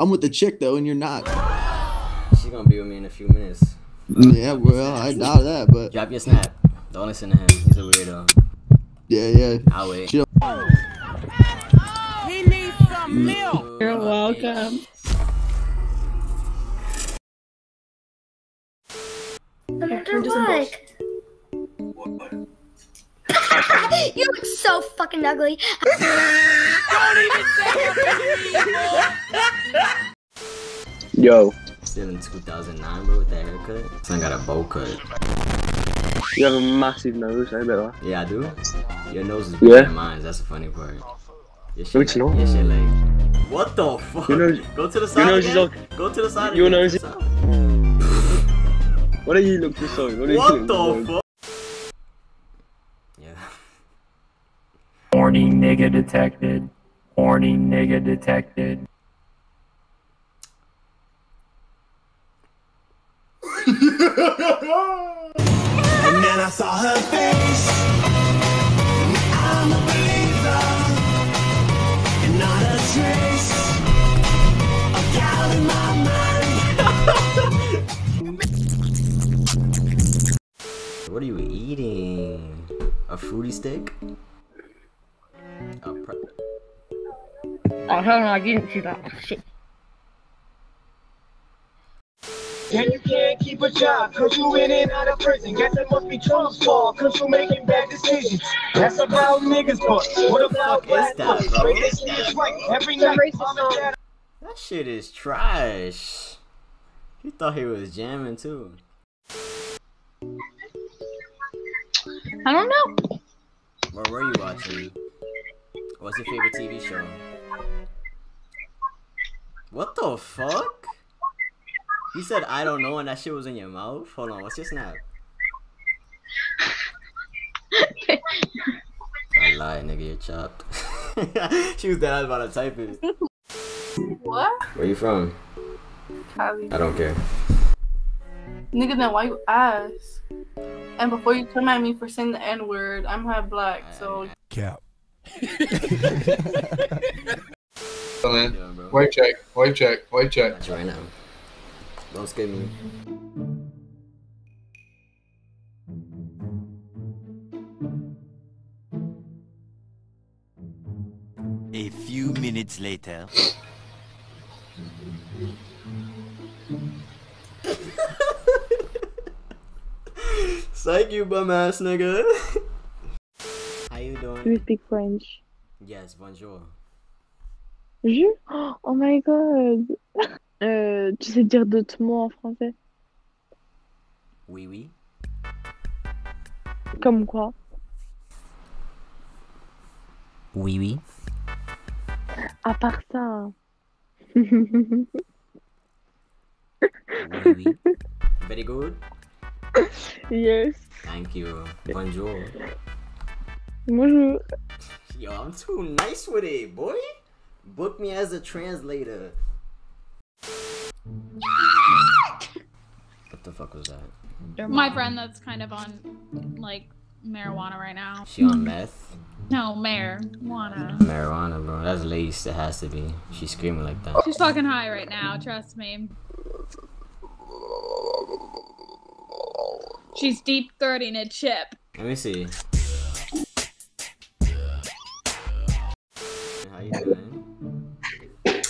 I'm with the chick though, and you're not. She's gonna be with me in a few minutes. Yeah, well, I doubt that, but Drop your snap. Don't listen to him. He's a weirdo. yeah, yeah. I'll wait. She He needs some milk. You're welcome. What you look so fucking ugly. Yo, Still in 2009, bro, with that haircut. Son got a bow cut. you have a massive nose, I bet. Yeah, I do. Your nose is bigger Yeah. than mine. That's the funny part. Your shit No, it's like, not. Your shit like. What the fuck? Your nose- Go to the side. nose is again. all- Go to the side. Your again. nose is- Side. What are you looking for? What are you What looking the for? fuck? Yeah. Horny nigga detected. Horny nigga detected. And then I saw her face. I'm a believer. And not a trace of doubt in my mind. What are you eating? A fruity stick? Oh hell no, I didn't see that. Shit. And you can't keep a job, cause you in and out of prison. Guess it must be Trump's fault, cause you making bad decisions. That's about niggas, but what about fuck is black that, folks? bro? This right. Every night, mom and dad That shit is trash. He thought he was jamming too. I don't know. What were you watching? What's your favorite TV show? What the fuck? You said I don't know and that shit was in your mouth? Hold on, what's your snap? I lied, nigga, you're chopped. she was dead, I was about to type it. What? Where you from? Cali. I don't care. Nigga, then why you ask? And before you come at me for saying the N word, I'm half black, so Cap. Yeah, bro. White check, white check, white check. Got you right now. Don't skip me. A few minutes later. Psych you bum ass nigga. Do you speak French? Yes, bonjour. Je? Oh my god. Euh, tu sais dire d'autres mots en français? Oui, oui. Comme quoi? Oui, oui. À part ça. Oui, oui. Very good. yes. Thank you. Bonjour. Bonjour. Yo, I'm too nice with it, boy. Book me as a translator. What the fuck was that? My friend that's kind of on like marijuana right now. She on meth? No, marijuana. Marijuana, bro. That's lace. It has to be. She's screaming like that. She's fucking high right now, trust me. She's deep throating a chip. Let me see.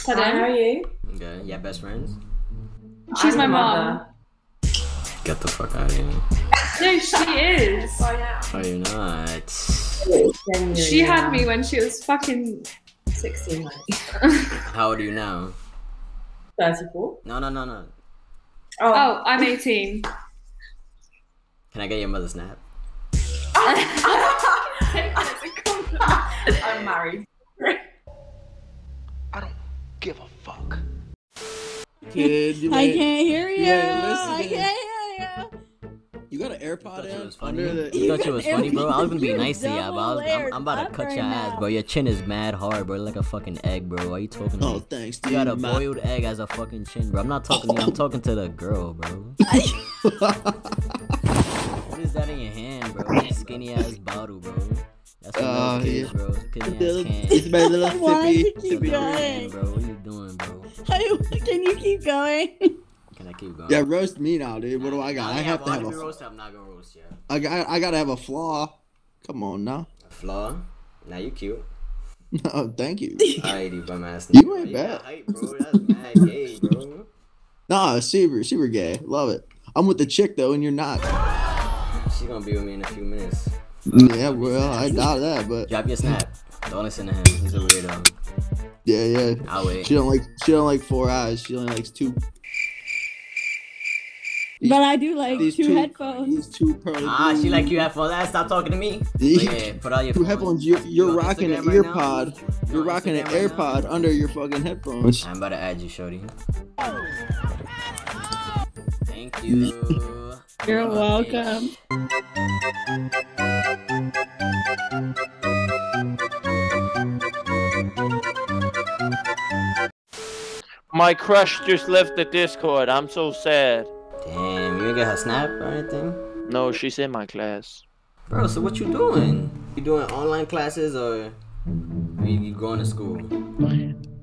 Hello, how are you? Good. Yeah, best friends? She's I'm my the mom. Get the fuck out of here. No, she is. Oh, you're not. She had me when she was fucking 16. How old are you now? 34. No, no, no, no. Oh, oh I'm 18. Can I get your mother's snap? I'm married. Give a fuck. Kid, you I ain't- can't hear you. you I can't hear you. You got an AirPod in you was funny. under the. You thought you was funny, bro? I was gonna be nice to you, but I was, I'm, I'm about to cut right your ass, bro. Your chin is mad hard, bro. Like a fucking egg, bro. Why are you talking to Oh, me? thanks, You got a dude. Boiled egg as a fucking chin, bro. I'm not talking to you. I'm oh. talking to the girl, bro. What is that in your hand, bro? Skinny ass bottle, bro. That's for Uh, those kids, yeah. bro. Cause you Little- guys can't. It's my little Why sippy, you keep sippy. going? bro. What are you doing, bro? Can you keep going? Can I keep going? Yeah, roast me now, dude. What do I got? I have to have a a. roast. I'm not gonna roast you. I got. I gotta have a flaw. Come on now. A flaw. Now you cute. Oh, thank you. Alright, you bum ass. You ain't got bad. Hype, bro. That's mad gay, bro. Nah, super, super gay. Love it. I'm with the chick though, and you're not. She's gonna be with me in a few minutes. Yeah, well, I doubt that, but Drop your snap. Don't listen to him. He's a weirdo. yeah, yeah. I'll wait. She don't like. She don't like four eyes. She only likes two. But I do like two, two- headphones. These two pearly. Ah, she like you headphones. Ah, stop talking to me. Yeah. yeah, put all your Two headphones. You're, you're You rocking an Instagram ear right now? pod. You You're on rocking an Instagram right AirPod under your fucking headphones. I'm about to add you, Shorty. Thank you. You're welcome. My crush just left the Discord. I'm so sad. Damn, you didn't get her snap or anything? No, she's in my class. Bro, so what you doing? You doing online classes or are you going to school?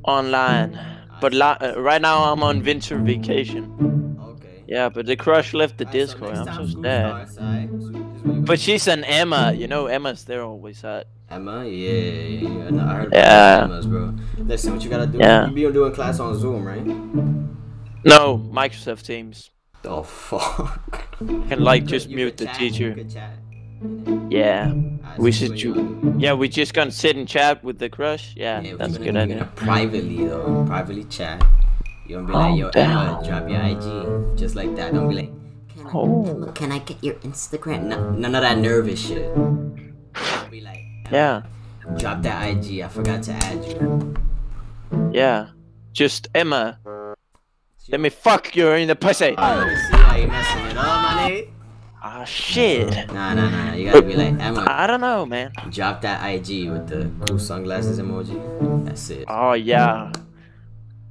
Online. But uh, right now I'm on winter vacation. Okay. Yeah, but the crush left the Discord. I'm so sad. But she's an Emma. You know, Emma's there always at. Emma, yeah, yeah, yeah. I heard Yeah. Emma's, bro. Listen, what you gotta do? Yeah. You be doing class on Zoom, right? No, Microsoft Teams. Oh fuck. Can like just You mute could the chat, teacher. You could chat. Yeah. Ah, We should. you ju- Yeah, we just gonna sit and chat with the crush. Yeah, Yeah, that's good gonna, we're idea. gonna privately though, privately chat. You don't be like, yo, Emma, drop your IG, just like that. Don't be like, can I, Oh. Emma, can I get your Instagram? No, none of that nervous shit. Don't be like, Yeah, drop that IG. I forgot to add you. yeah. Just Emma. Let me fuck you in the pussy. Oh, see how you messing it up, my nigga? Ah, shit. Nah, nah, nah. You gotta be like, Emma, I don't know, man. drop that IG with the cool sunglasses emoji. That's it. Oh yeah.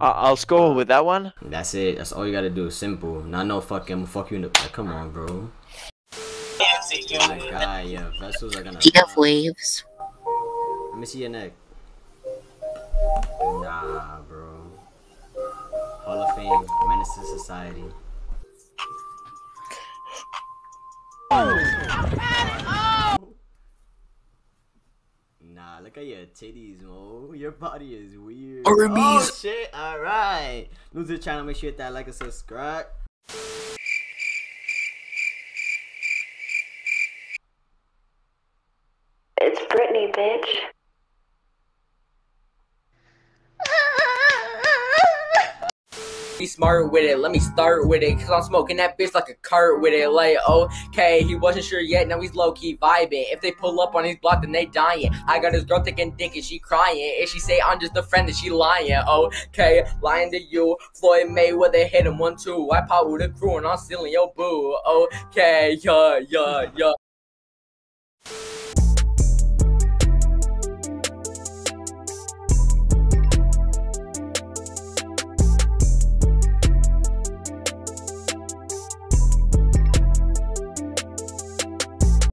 I'll score with that one. That's it. That's all you gotta do. Simple. Not no fucking. Fuck you in the. Come on, bro. Oh my god, yeah. Vessels are gonna. Do you have waves? Let me see your neck. Nah, bro. Hall of Fame, Menace to Society. Nah, look at your titties, mo. Your body is weird. Oh Arby's. shit! All right. lose the channel. Make sure you hit that like and subscribe. It's Britney, bitch. Be smart with it, let me start with it. Cause I'm smoking that bitch like a cart with it. Like, okay, he wasn't sure yet, now he's low key vibing. If they pull up on his block, then they dying. I got his girl thinking dick and she crying. If she say I'm just a friend, then she lying. Okay, lying to you. Floyd Mayweather hit him one, two. I pop with a crew and I'm stealing your boo. Okay, yeah, yeah, yeah.